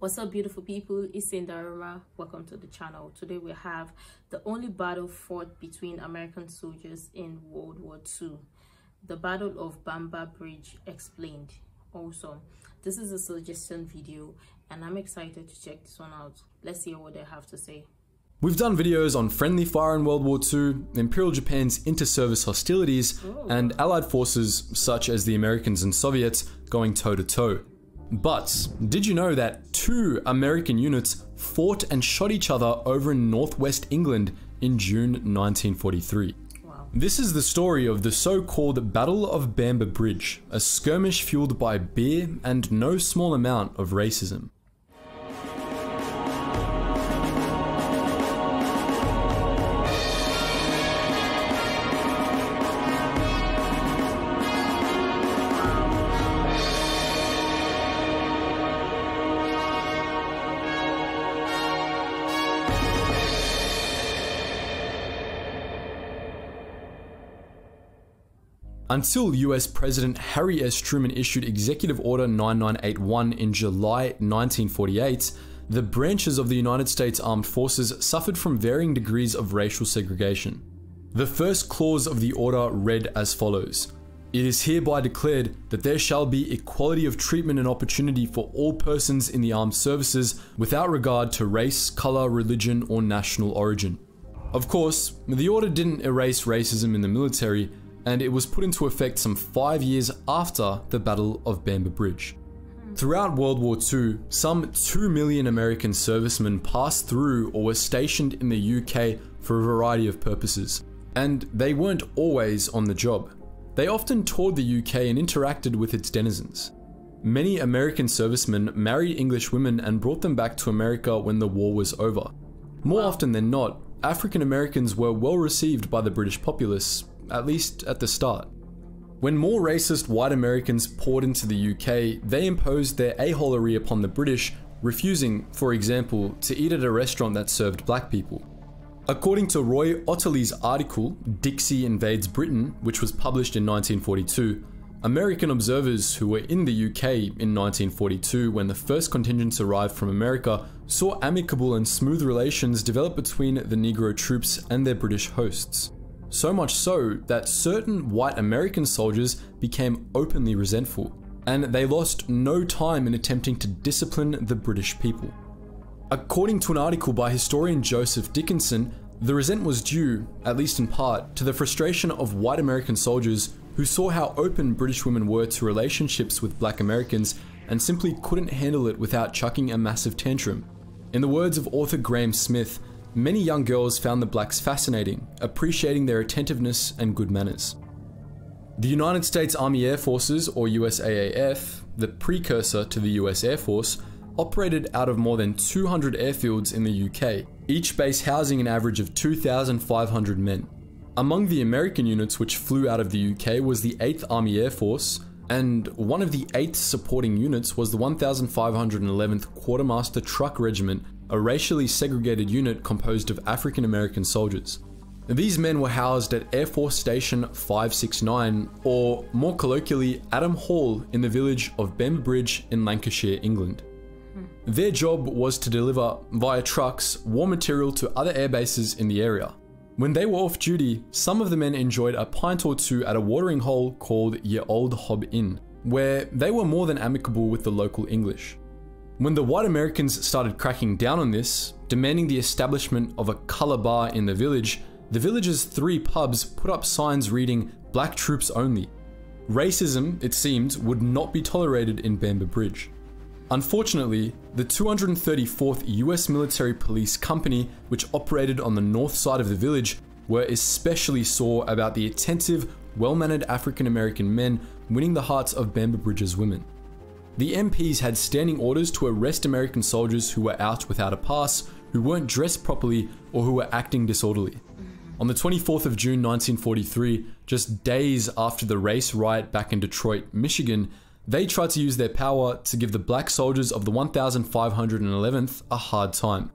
What's up beautiful people, it's Sindaroma. Welcome to the channel. Today we have the only battle fought between American soldiers in World War II. The Battle of Bamber Bridge explained. Also, this is a suggestion video and I'm excited to check this one out. Let's hear what they have to say. We've done videos on friendly fire in World War II, Imperial Japan's inter-service hostilities, Ooh. and Allied forces such as the Americans and Soviets going toe-to-toe. -to -toe. But did you know that two American units fought and shot each other over in northwest England in June 1943? Wow. This is the story of the so-called Battle of Bamber Bridge, a skirmish fueled by beer and no small amount of racism. Until US President Harry S. Truman issued Executive Order 9981 in July 1948, the branches of the United States Armed Forces suffered from varying degrees of racial segregation. The first clause of the order read as follows It is hereby declared that there shall be equality of treatment and opportunity for all persons in the armed services without regard to race, color, religion, or national origin. Of course, the order didn't erase racism in the military, and it was put into effect some five years after the Battle of Bamber Bridge. Throughout World War II, some 2 million American servicemen passed through or were stationed in the UK for a variety of purposes, and they weren't always on the job. They often toured the UK and interacted with its denizens. Many American servicemen married English women and brought them back to America when the war was over. More often than not, African Americans were well received by the British populace, at least at the start. When more racist white Americans poured into the UK, they imposed their aholery upon the British, refusing, for example, to eat at a restaurant that served black people. According to Roi Ottley's article, Dixie Invades Britain, which was published in 1942, American observers who were in the UK in 1942 when the first contingents arrived from America saw amicable and smooth relations develop between the Negro troops and their British hosts. So much so that certain white American soldiers became openly resentful, and they lost no time in attempting to discipline the British people. According to an article by historian Joseph Dickinson, the resent was due, at least in part, to the frustration of white American soldiers who saw how open British women were to relationships with black Americans and simply couldn't handle it without chucking a massive tantrum. In the words of author Graham Smith, many young girls found the blacks fascinating, appreciating their attentiveness and good manners. The United States Army Air Forces, or USAAF, the precursor to the US Air Force, operated out of more than 200 airfields in the UK, each base housing an average of 2,500 men. Among the American units which flew out of the UK was the 8th Army Air Force, and one of the 8th supporting units was the 1511th Quartermaster Truck Regiment, a racially segregated unit composed of African American soldiers. These men were housed at Air Force Station 569, or more colloquially, Adam Hall in the village of Bamber Bridge in Lancashire, England. Hmm. Their job was to deliver, via trucks, war material to other air bases in the area. When they were off duty, some of the men enjoyed a pint or two at a watering hole called Ye Old Hob Inn, where they were more than amicable with the local English. When the white Americans started cracking down on this, demanding the establishment of a colour bar in the village, the village's three pubs put up signs reading Black Troops Only. Racism, it seemed, would not be tolerated in Bamber Bridge. Unfortunately, the 234th US Military Police Company, which operated on the north side of the village, were especially sore about the attentive, well-mannered African American men winning the hearts of Bamber Bridge's women. The MPs had standing orders to arrest American soldiers who were out without a pass, who weren't dressed properly, or who were acting disorderly. On the 24th of June 1943, just days after the race riot back in Detroit, Michigan, they tried to use their power to give the black soldiers of the 1511th a hard time.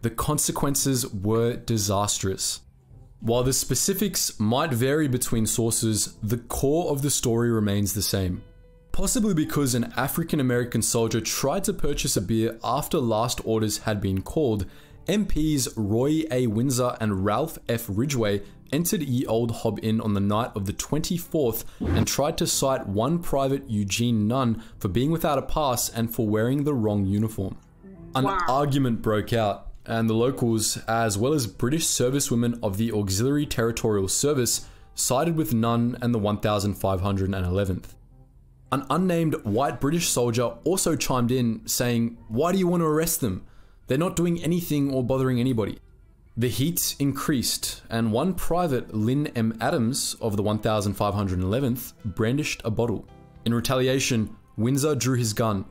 The consequences were disastrous. While the specifics might vary between sources, the core of the story remains the same. Possibly because an African American soldier tried to purchase a beer after last orders had been called. MPs Roy A. Windsor and Ralph F. Ridgway entered Ye Old Hob Inn on the night of the 24th and tried to cite one private Eugene Nunn for being without a pass and for wearing the wrong uniform. An Wow. argument broke out, and the locals, as well as British servicewomen of the Auxiliary Territorial Service, sided with Nunn and the 1511th. An unnamed white British soldier also chimed in, saying, Why do you want to arrest them? They're not doing anything or bothering anybody. The heat increased, and one private, Lynn M. Adams of the 1511th, brandished a bottle. In retaliation, Windsor drew his gun.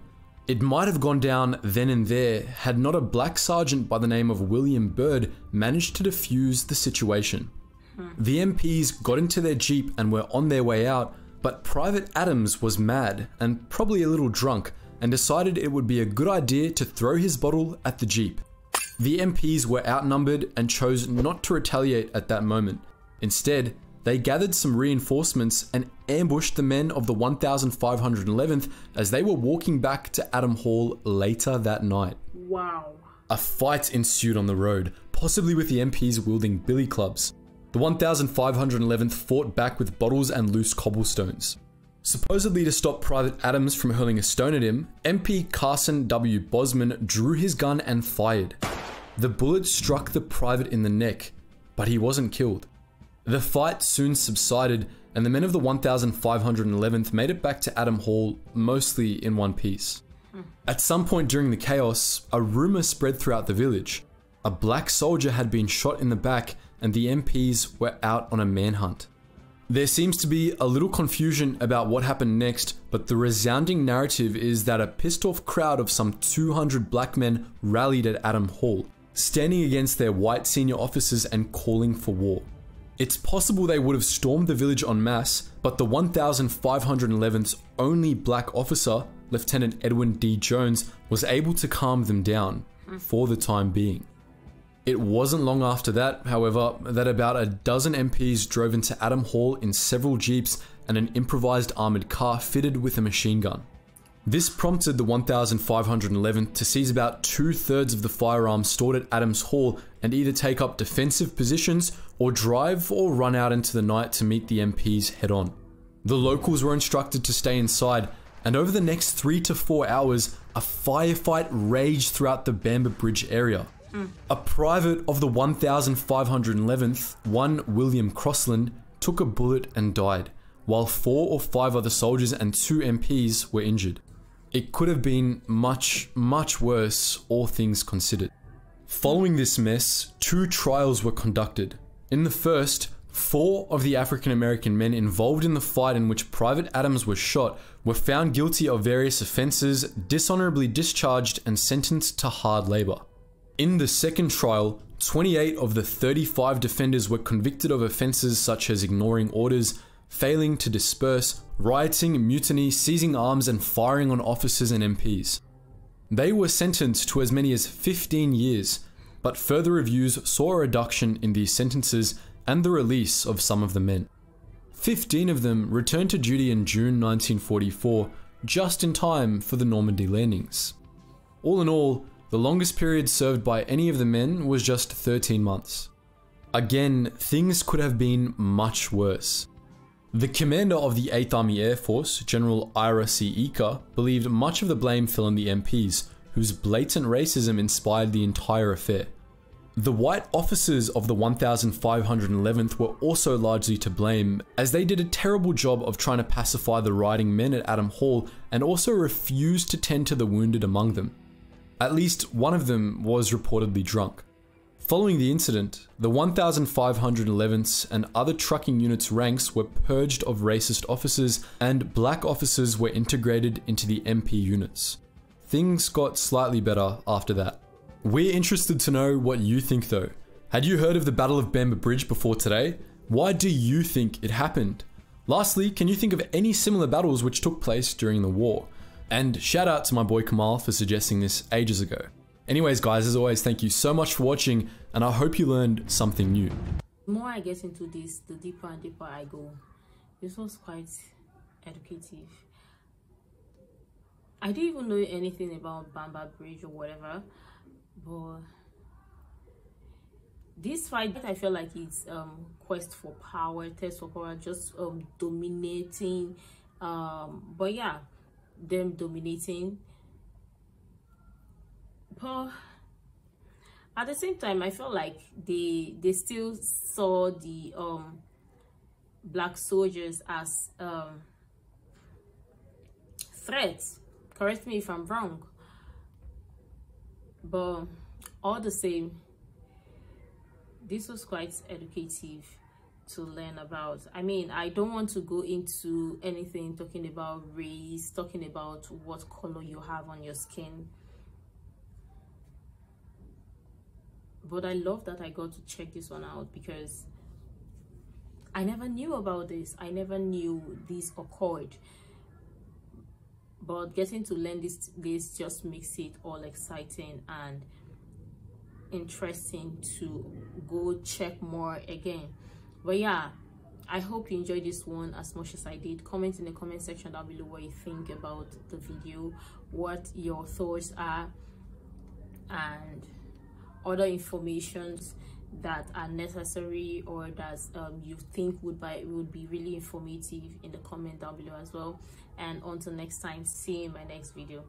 It might have gone down then and there had not a black sergeant by the name of William Byrd managed to defuse the situation. Hmm. The MPs got into their jeep and were on their way out, but Private Adams was mad and probably a little drunk and decided it would be a good idea to throw his bottle at the jeep. The MPs were outnumbered and chose not to retaliate at that moment. Instead, they gathered some reinforcements and ambushed the men of the 1511th as they were walking back to Adam Hall later that night. Wow. A fight ensued on the road, possibly with the MPs wielding billy clubs. The 1511th fought back with bottles and loose cobblestones. Supposedly to stop Private Adams from hurling a stone at him, MP Carson W. Bosman drew his gun and fired. The bullet struck the private in the neck, but he wasn't killed. The fight soon subsided, and the men of the 1511th made it back to Adam Hall mostly in one piece. At some point during the chaos, a rumor spread throughout the village. A black soldier had been shot in the back, and the MPs were out on a manhunt. There seems to be a little confusion about what happened next, but the resounding narrative is that a pissed off crowd of some 200 black men rallied at Adam Hall, standing against their white senior officers and calling for war. It's possible they would have stormed the village en masse, but the 1511th's only black officer, Lieutenant Edwin D. Jones, was able to calm them down for the time being. It wasn't long after that, however, that about a dozen MPs drove into Adam Hall in several jeeps and an improvised armored car fitted with a machine gun. This prompted the 1511th to seize about two thirds of the firearms stored at Adams Hall and either take up defensive positions or drive or run out into the night to meet the MPs head on. The locals were instructed to stay inside, and over the next three to four hours, a firefight raged throughout the Bamber Bridge area. A private of the 1511th, one William Crossland, took a bullet and died, while four or five other soldiers and two MPs were injured. It could have been much, much worse, all things considered. Following this mess, two trials were conducted. In the first, four of the African American men involved in the fight in which Private Adams was shot were found guilty of various offenses, dishonorably discharged, and sentenced to hard labor. In the second trial, 28 of the 35 defenders were convicted of offenses such as ignoring orders, failing to disperse, rioting, mutiny, seizing arms, and firing on officers and MPs. They were sentenced to as many as 15 years, but further reviews saw a reduction in these sentences and the release of some of the men. 15 of them returned to duty in June 1944, just in time for the Normandy landings. All in all, the longest period served by any of the men was just 13 months. Again, things could have been much worse. The commander of the 8th Army Air Force, General Ira C. Eaker, believed much of the blame fell on the MPs, whose blatant racism inspired the entire affair. The white officers of the 1511th were also largely to blame, as they did a terrible job of trying to pacify the rioting men at Adam Hall and also refused to tend to the wounded among them. At least one of them was reportedly drunk. Following the incident, the 1511th and other trucking units' ranks were purged of racist officers, and black officers were integrated into the MP units. Things got slightly better after that. We're interested to know what you think though. Had you heard of the Battle of Bamber Bridge before today? Why do you think it happened? Lastly, can you think of any similar battles which took place during the war? And shout out to my boy Kamal for suggesting this ages ago. Anyways, guys, as always, thank you so much for watching, and I hope you learned something new. The more I get into this, the deeper and deeper I go. This was quite educative. I didn't even know anything about Bamber Bridge or whatever, but this fight I feel like it's um quest for power, test for power, just um dominating. Um, but yeah, them dominating. But at the same time, I felt like they they still saw the um black soldiers as um threats. Correct me if i'm wrong. But all the same this was quite educative to learn about. I mean i don't want to go into anything talking about race talking about what color you have on your skin. But i love that i got to check this one out because i never knew about this. I never knew this occurred. But getting to learn this this just makes it all exciting and interesting to go check more again but yeah i hope you enjoyed this one as much as i did. Comment in the comment section down below what you think about the video what your thoughts are and other informations that are necessary or that um, you think would would be really informative in the comment down below as well. And until next time see you in my next video